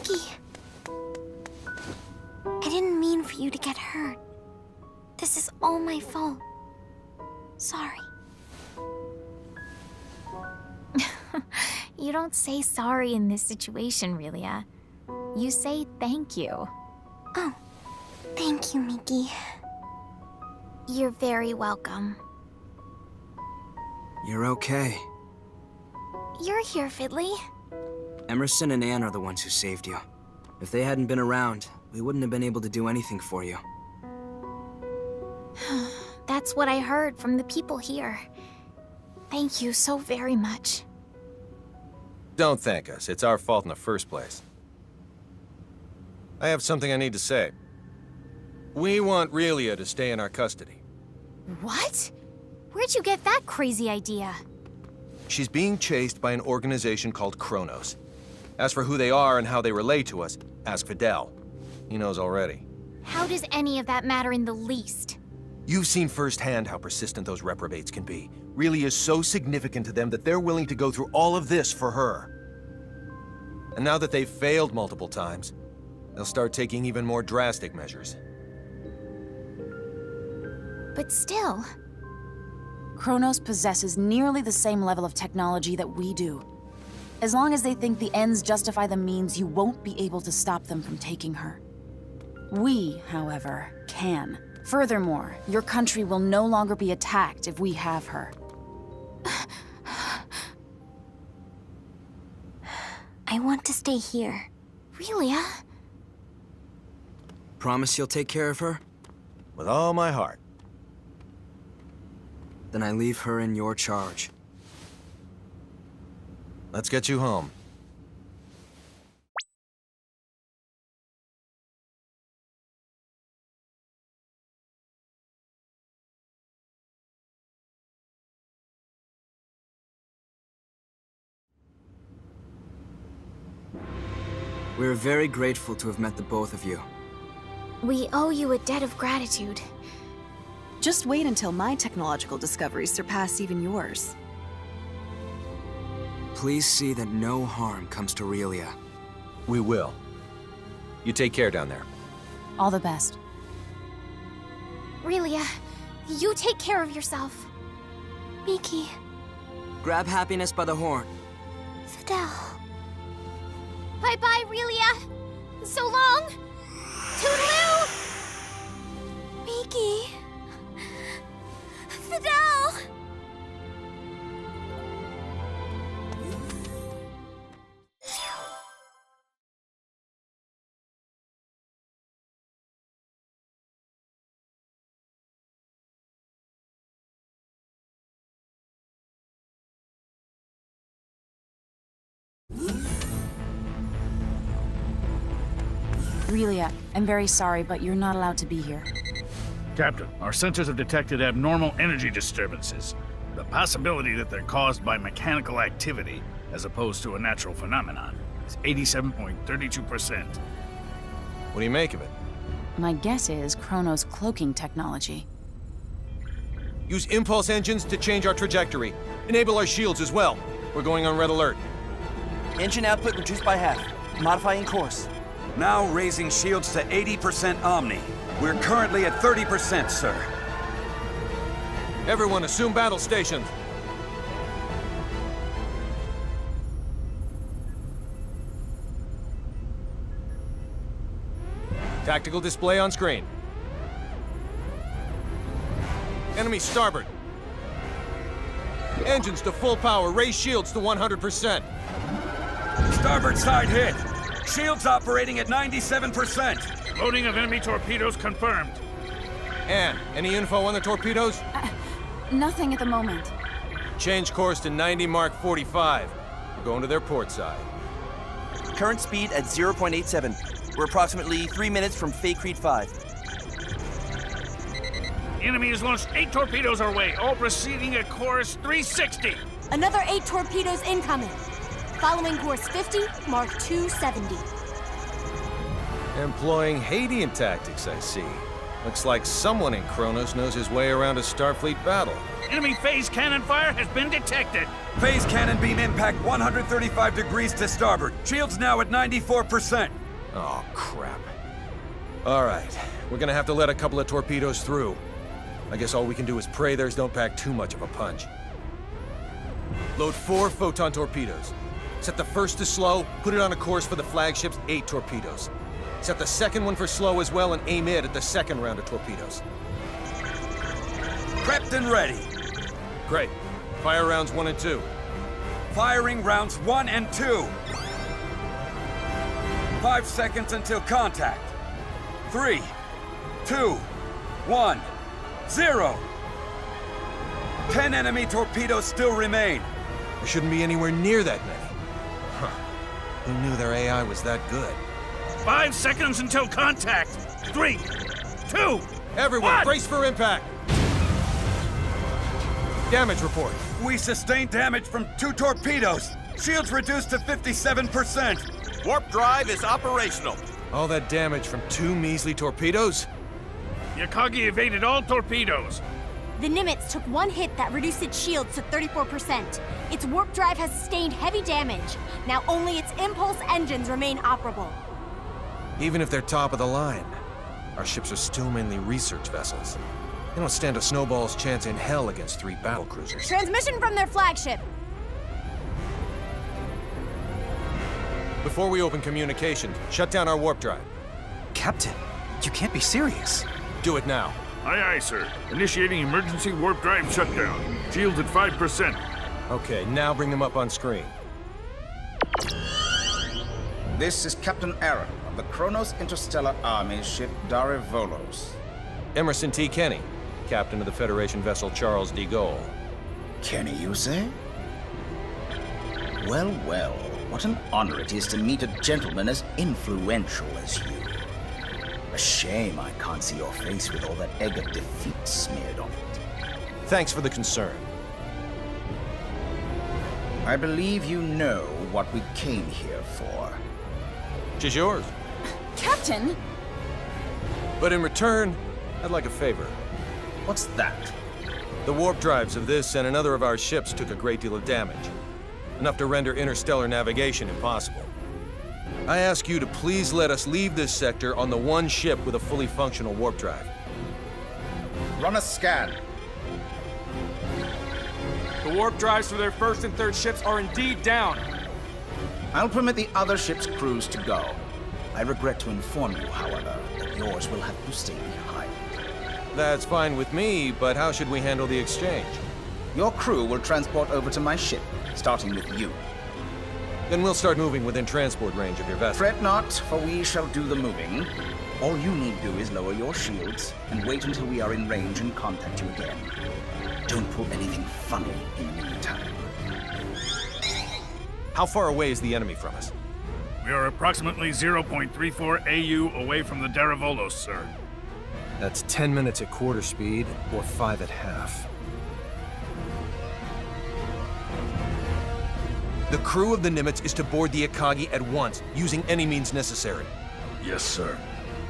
Miki. I didn't mean for you to get hurt. This is all my fault. Sorry. you don't say sorry in this situation, Relia. You say thank you. Oh, thank you, Miki. You're very welcome. You're okay. You're here, Fidel. Emmerson and Anne are the ones who saved you. If they hadn't been around, we wouldn't have been able to do anything for you. That's what I heard from the people here. Thank you so very much. Don't thank us. It's our fault in the first place. I have something I need to say. We want Relia to stay in our custody. What? Where'd you get that crazy idea? She's being chased by an organization called Kronos. As for who they are and how they relate to us, ask Fidel. He knows already. How does any of that matter in the least? You've seen firsthand how persistent those reprobates can be. Relia is so significant to them that they're willing to go through all of this for her. And now that they've failed multiple times, they'll start taking even more drastic measures. But still... Kronos possesses nearly the same level of technology that we do. As long as they think the ends justify the means, you won't be able to stop them from taking her. We, however, can. Furthermore, your country will no longer be attacked if we have her. I want to stay here. Relia? Promise you'll take care of her? With all my heart. Then I leave her in your charge. Let's get you home. We're very grateful to have met the both of you. We owe you a debt of gratitude. Just wait until my technological discoveries surpass even yours. Please see that no harm comes to Relia. We will. You take care down there. All the best. Relia, you take care of yourself. Miki. Grab happiness by the horn. Fidel. Bye-bye, Relia! Relia, I'm very sorry, but you're not allowed to be here. Captain, our sensors have detected abnormal energy disturbances. The possibility that they're caused by mechanical activity, as opposed to a natural phenomenon, is 87.32%. What do you make of it? My guess is Kronos' cloaking technology. Use impulse engines to change our trajectory. Enable our shields as well. We're going on red alert. Engine output reduced by half. Modifying course. Now raising shields to 80% Omni. We're currently at 30%, sir. Everyone assume battle stations. Tactical display on screen. Enemy starboard. Engines to full power. Raise shields to 100%. Starboard side hit. Shields operating at 97%. Loading of enemy torpedoes confirmed. Anne, any info on the torpedoes? Uh, nothing at the moment. Change course to 90 Mark 45. We're going to their port side. Current speed at 0.87. We're approximately three minutes from Faykreed 5. The enemy has launched eight torpedoes our way, all proceeding at course 360. Another eight torpedoes incoming. Following course 50, Mark 270. Employing Hadean tactics, I see. Looks like someone in Kronos knows his way around a Starfleet battle. Enemy phase cannon fire has been detected. Phase cannon beam impact 135 degrees to starboard. Shields now at 94%. Oh, crap. All right, we're gonna have to let a couple of torpedoes through. I guess all we can do is pray theirs don't pack too much of a punch. Load four photon torpedoes. Set the first to slow, put it on a course for the flagship's eight torpedoes. Set the second one for slow as well and aim it at the second round of torpedoes. Prepped and ready. Great. Fire rounds one and two. Firing rounds one and two. Five seconds until contact. Three, two, one, zero. Ten enemy torpedoes still remain. There shouldn't be anywhere near that many. Huh. Who knew their AI was that good? Five seconds until contact. Three, two, Everyone, one. brace for impact! Damage report. We sustained damage from two torpedoes. Shields reduced to 57%. Warp drive is operational. All that damage from two measly torpedoes? Akagi evaded all torpedoes. The Nimitz took one hit that reduced its shields to 34%. Its warp drive has sustained heavy damage. Now only its impulse engines remain operable. Even if they're top of the line, our ships are still mainly research vessels. They don't stand a snowball's chance in hell against three battle cruisers. Transmission from their flagship. Before we open communications, shut down our warp drive. Captain, you can't be serious. Do it now. Aye, aye, sir. Initiating emergency warp drive shutdown. Shields at 5%. Okay, now bring them up on screen. This is Captain Aaron of the Kronos Interstellar Army ship Daravolos. Emmerson T. Kenny, captain of the Federation vessel Charles D. Gaulle. Kenny, you say? Well, well, what an honor it is to meet a gentleman as influential as you. A shame I can't see your face with all that egg of defeat smeared on it. Thanks for the concern. I believe you know what we came here for. Tis yours. Captain! But in return, I'd like a favor. What's that? The warp drives of this and another of our ships took a great deal of damage. Enough to render interstellar navigation impossible. I ask you to please let us leave this sector on the one ship with a fully functional warp drive. Run a scan. The warp drives for their first and third ships are indeed down. I'll permit the other ship's crews to go. I regret to inform you, however, that yours will have to stay behind. That's fine with me, but how should we handle the exchange? Your crew will transport over to my ship, starting with you. Then we'll start moving within transport range of your vessel. Fret not, for we shall do the moving. All you need do is lower your shields and wait until we are in range and contact you again. Don't pull anything funny in the meantime. How far away is the enemy from us? We are approximately 0.34 AU away from the Daravolos, sir. That's 10 minutes at quarter speed, or 5 at half. The crew of the Nimitz is to board the Akagi at once, using any means necessary. Yes, sir.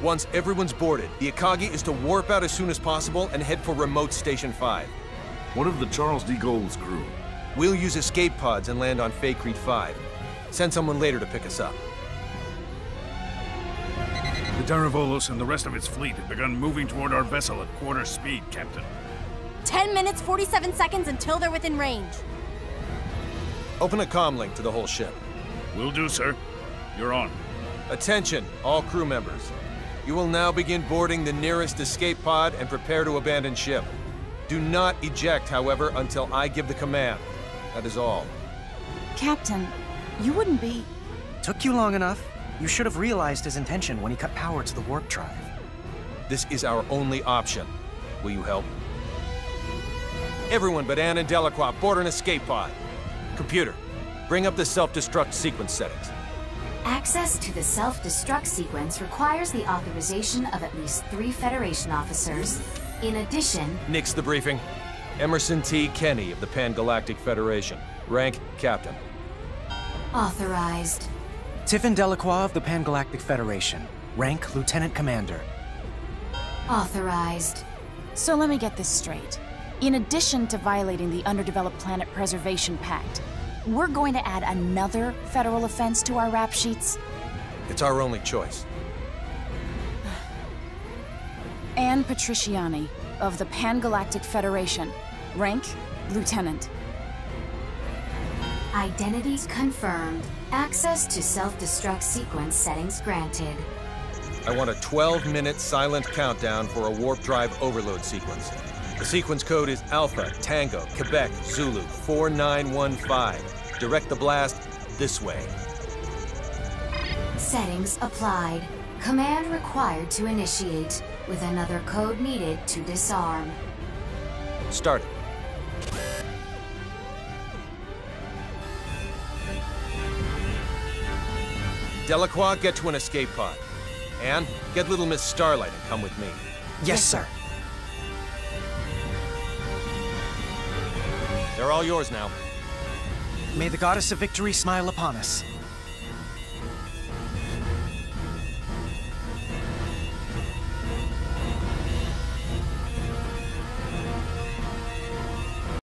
Once everyone's boarded, the Akagi is to warp out as soon as possible and head for remote Station 5. What of the Charles D. Gaulle's crew? We'll use escape pods and land on Faykreed 5. Send someone later to pick us up. The Daravolos and the rest of its fleet have begun moving toward our vessel at quarter speed, Captain. 10 minutes, 47 seconds until they're within range. Open a comm link to the whole ship. Will do, sir. You're on. Attention, all crew members. You will now begin boarding the nearest escape pod and prepare to abandon ship. Do not eject, however, until I give the command. That is all. Captain, you wouldn't be... Took you long enough. You should have realized his intention when he cut power to the warp drive. This is our only option. Will you help? Everyone but Anne and Delacroix board an escape pod. Computer, bring up the self-destruct sequence settings. Access to the self-destruct sequence requires the authorization of at least three Federation officers. In addition, Nix the briefing. Emmerson T. Kenny of the Pan-Galactic Federation. Rank, Captain. authorized. Tiffin Delacroix of the Pan-Galactic Federation. Rank Lieutenant Commander. Authorized. So let me get this straight. In addition to violating the Underdeveloped Planet Preservation Pact, we're going to add another federal offense to our rap sheets? It's our only choice. Anne Patriciani, of the Pan-Galactic Federation. Rank, Lieutenant. Identity confirmed. Access to self-destruct sequence settings granted. I want a 12-minute silent countdown for a warp drive overload sequence. The sequence code is Alpha, Tango, Quebec, Zulu, 4915. Direct the blast this way. Settings applied. Command required to initiate, with another code needed to disarm. Start it. Delacroix, get to an escape pod. Anne, get little Miss Starlight and come with me. Yes, sir. They're all yours now. May the goddess of victory smile upon us.